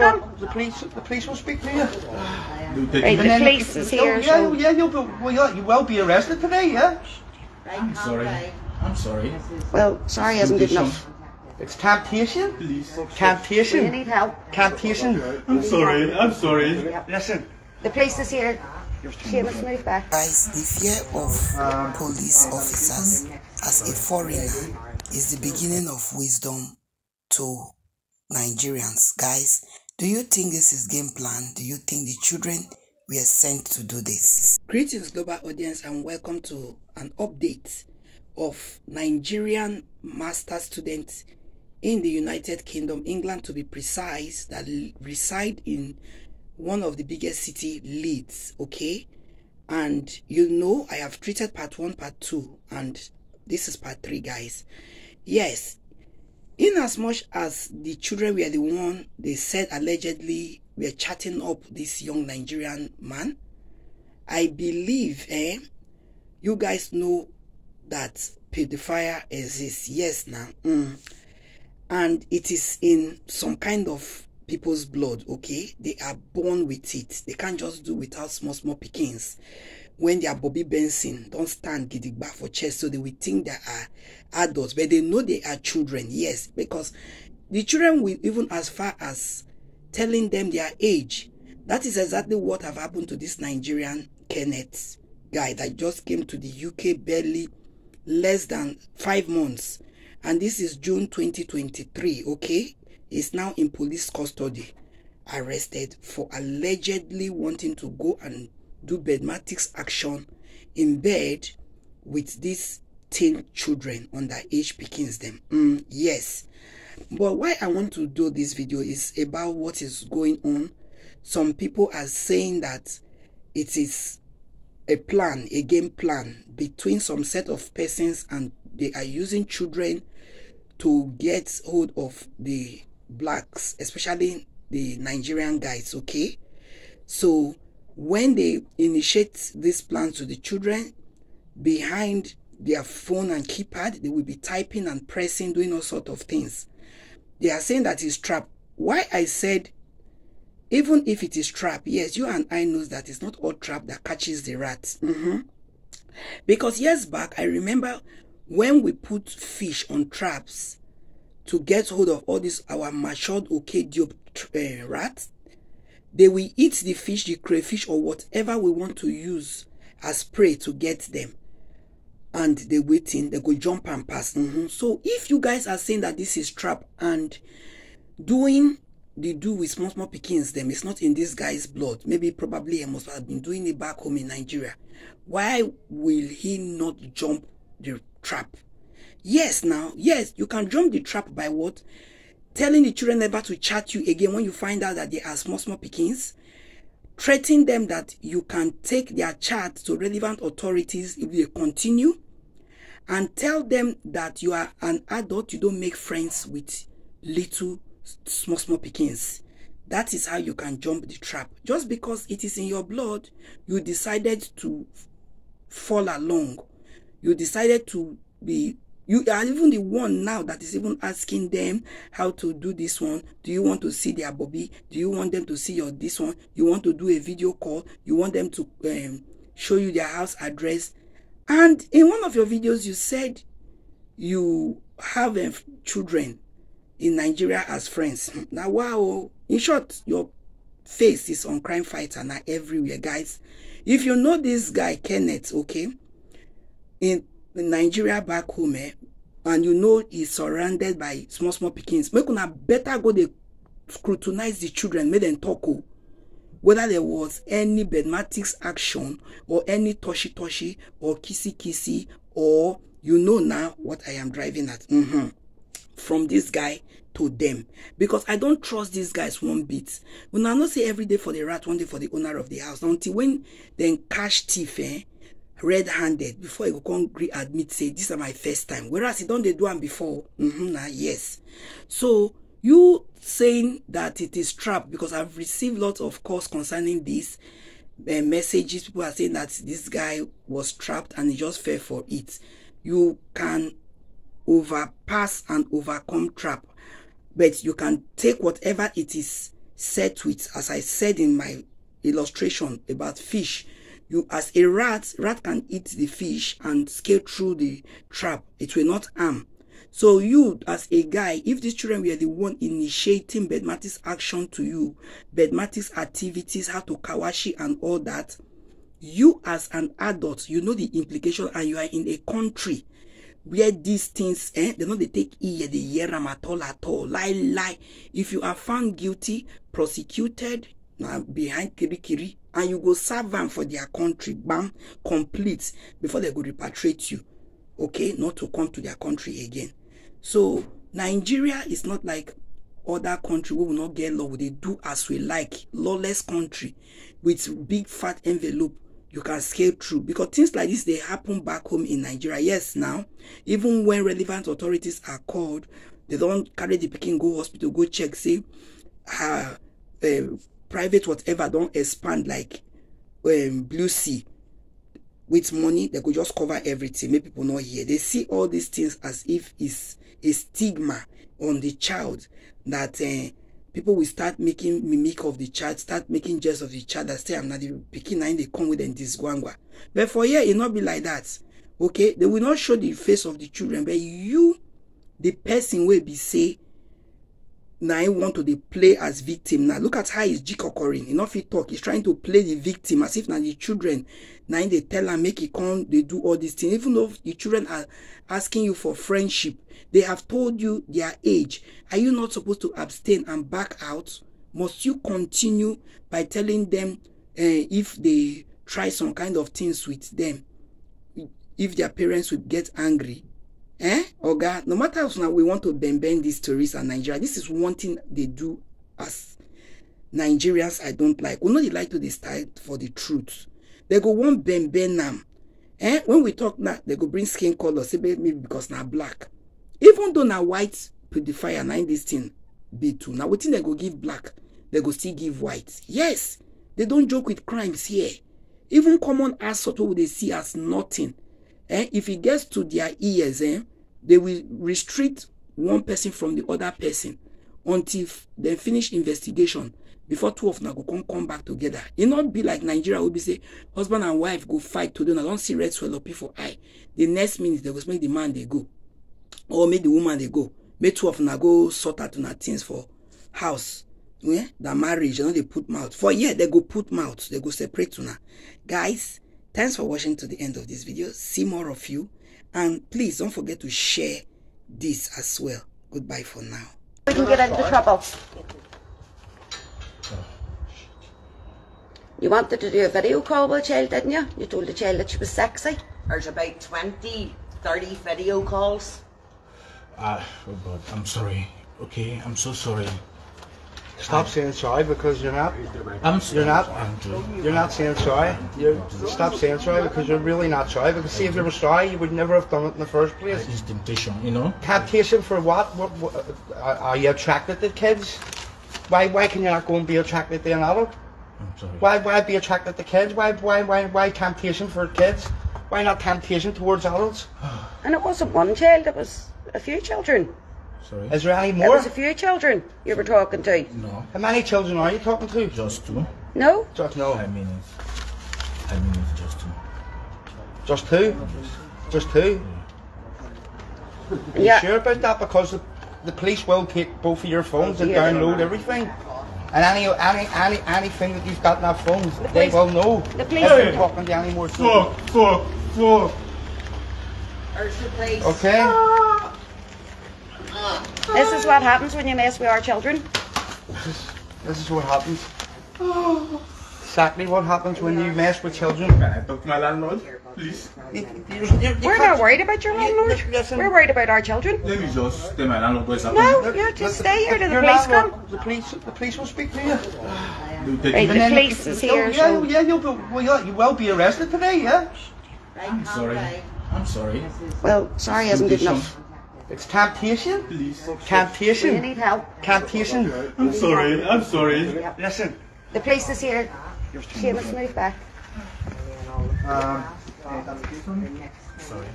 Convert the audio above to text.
Um, the police, the police will speak to you. Right, the police is here. Yeah, so- yeah, you'll be, well, you'll, you will be arrested today, yeah? I'm sorry. I'm sorry. Well, sorry isn't good enough. It's temptation. Please. Do you Temptation. need help? Temptation. I'm sorry. I'm sorry. Listen, The police is here. Seamus, move back. Guys, the fear of um, police officers as a foreigner is the beginning of wisdom to Nigerians. Guys, do you think this is game plan? Do you think the children were sent to do this? Greetings, global audience, and welcome to an update of Nigerian master students in the United Kingdom, England to be precise, that reside in one of the biggest city, Leeds. Okay, and you know I have treated part one, part two, and this is part three, guys. Yes, in as much as the children were the one they said allegedly were chatting up this young Nigerian man, I believe, eh, you guys know that pedophile exists. Yes, now. Mm. And it is in some kind of people's blood, okay? They are born with it. They can't just do without small, small pickings. When they are Bobby Benson, don't stand gidigba for chest, so they will think they are ah, adults, but they know they are children, yes, because the children will even as far as telling them their age. That is exactly what have happened to this Nigerian Kenneth guy that just came to the UK barely less than five months. And this is June 2023, okay? He's now in police custody, arrested for allegedly wanting to go and do bedmatics action in bed with these teen children underage pikins them. Mm, yes. But why I want to do this video is about what is going on. Some people are saying that it is a plan, a game plan between some set of persons and they are using children to get hold of the blacks, especially the Nigerian guys, okay? So when they initiate this plan to the children, behind their phone and keypad, they will be typing and pressing, doing all sort of things. They are saying that it's trap. Why I said even if it is trap, yes, you and I knows that it's not all trap that catches the rats. Mhm. Because years back, I remember when we put fish on traps to get hold of all these our matured okay uh, rats, they will eat the fish, the crayfish, or whatever we want to use as prey to get them. And they waiting, they go jump and pass. Mhm. So if you guys are saying that this is trap and doing the do with small small pickings them it's not in this guy's blood maybe probably he must have been doing it back home in nigeria why will he not jump the trap yes now yes you can jump the trap by what telling the children never to chat you again when you find out that they are small small pickings threatening them that you can take their chat to relevant authorities if they continue and tell them that you are an adult you don't make friends with little small small pickings. That is how you can jump the trap. Just because it is in your blood you decided to fall along. You decided to be you are even the one now that is even asking them how to do this one do you want to see their bobby do you want them to see your this one you want to do a video call you want them to um, show you their house address and in one of your videos you said you have um, children in Nigeria as friends. Now, wow. In short, your face is on crime fighter now everywhere, guys. If you know this guy, Kenneth, okay, in, Nigeria back home, eh, and you know he's surrounded by small, small pickings, make una better go they scrutinize the children, make them talk. Oh, whether there was any bedmatics action or any toshy toshy or kissy kissy or you know now what I am driving at. Mm-hmm from this guy to them because I don't trust these guys one bit. I not say every day for the rat, one day for the owner of the house. Until when then cash thief, eh, red-handed before you come agree admit say this is my first time. Whereas he don't they do before. Mm-hmm, nah, yes. So you saying that it is trap because I've received lots of calls concerning this. Uh, messages people are saying that this guy was trapped and he just fell for it. You can overpass and overcome trap but you can take whatever it is set with, as I said in my illustration about fish, you as a rat, rat can eat the fish and scale through the trap. It will not harm. So you, as a guy, if these children were the one initiating Bedmatics action to you, Bedmatics activities, how to kawashi and all that, you as an adult, you know the implication and you are in a country where these things, eh, they know they take ear, they hear at all, at all. Lie, lie. If you are found guilty, prosecuted, now behind kiri kiri, and you go serve them for their country, bam, complete, before they go repatriate you. Okay, not to come to their country again. So Nigeria is not like other country we will not get law. They do as we like. Lawless country with big fat envelope you can scale through because things like this they happen back home in Nigeria. Yes, now even when relevant authorities are called, they don't carry the picking go hospital go check say uh, uh, private whatever don't expand like um, blue sea with money they could just cover everything make people not hear they see all these things as if it's a stigma on the child that uh, people will start making mimic of the child, start making jest of the child that say I'm not the picking and they come with this guangua. But for here, it not be like that. Okay, they will not show the face of the children, but you, the person will be say, now I want to they play as victim. Now look at how he's G occurring. Enough he talk. He's trying to play the victim as if now the children now they tell and make it come, they do all these things. Even though the children are asking you for friendship, they have told you their age. Are you not supposed to abstain and back out? Must you continue by telling them uh, if they try some kind of things with them, if their parents would get angry? Eh? Oga, no matter how now we want to bend bend these stories and Nigeria, this is one thing they do as Nigerians I don't like. We know they like to decide for the truth. They go one bend bend them. Eh? When we talk now, they go bring skin color, say maybe because now black. Even though now white purifier now this thing be too. Now we think they go give black, they go still give white. Yes, they don't joke with crimes here. Even common assault what they see as nothing. Eh? If it gets to their ears, eh, they will restrict one person from the other person until they finish investigation before two of them go come back together. It not be like Nigeria will be say husband and wife go fight today. I don't see red swell up for eye. The next minute they go make the man they go, or make the woman they go. Make two of them go sort out na things for house. Yeah, the marriage, you know, they put mouth. For yeah, they go put mouth. They go separate to now. Guys, Thanks for watching to the end of this video. See more of you. And please don't forget to share this as well. Goodbye for now. We can get out of the trouble. You wanted to do a video call with a child, didn't you? You told the child that she was sexy. There's about 20, 30 video calls. Uh, oh God, I'm sorry. Okay, I'm so sorry. Stop saying sorry because you're not. I'm. You're not. Andrew. You're not saying sorry. You stop saying sorry because you're really not sorry. Because see, if you were sorry, you would never have done it in the first place. It's temptation, you know? Temptation for what? what, what are, are you attracted to kids? Why? Why can you not go and be attracted to an adult? I'm sorry. Why? Why be attracted to kids? Why? Why? Why? Why temptation for kids? Why not temptation towards adults? And it wasn't one child, it was a few children. Sorry. Is there any It more? was a few children you were talking to. No, How many children are you talking to? just two. No? Just no. I mean it. I mean it, just two. Just two. Just two. Are you Yeah. sure about that? Because the, the police will take both of your phones and oh, download everything. And any, any, any, anything that you've got in that phone, they police- will know. the police- If you're talking to any more children. Fuck, fuck, fuck. There's the police. Okay? Ah. This is what happens when you mess with our children. This is, this is what happens. Exactly what happens when you mess with children. Can I talk to my landlord, please? You- you're- you're- We're can't- worried about your landlord. listen. We're worried about our children. Let me just tell my landlord what's happening. No, you just stay here till the police come. The police, the police will speak to you. You Right, the police is here, Oh, yeah, so- yeah, you'll be, well, you'll, you will be arrested today, yeah? I'm sorry. I'm sorry. Well, sorry isn't good Temptation. enough. It's temptation. Please. Do you need help? Temptation. I'm sorry. I'm sorry. Listen. The police is here. Seamus, move back. Um, Sorry.